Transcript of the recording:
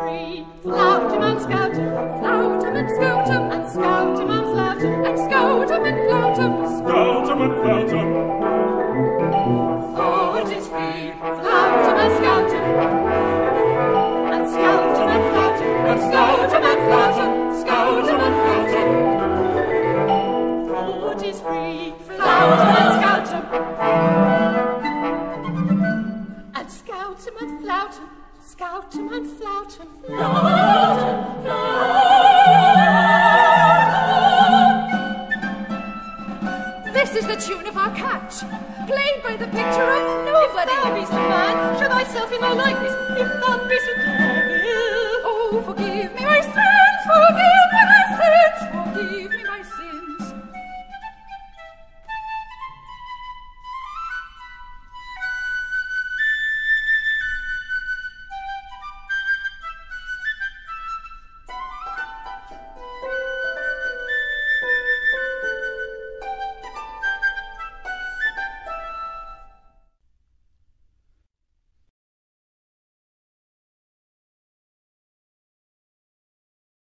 free, Floutum and Scoutum, Floutum and Scoutum, and Scoutum and Floutum, and Scoutum and Floutum, Scoutum and Floutum. Foot is free, Floutum and Scoutum, and Scoutum and Floutum, and Scoutum and Floutum, Scoutum and Floutum. Foot is free, Floutum and Scoutum, and Scoutum and Floutum, Scoutum and Floutum, Floutum, Floutum. This is the tune of our catch, played by the picture of nobody. If thou beest a man, show thyself in thy likeness. If thou beest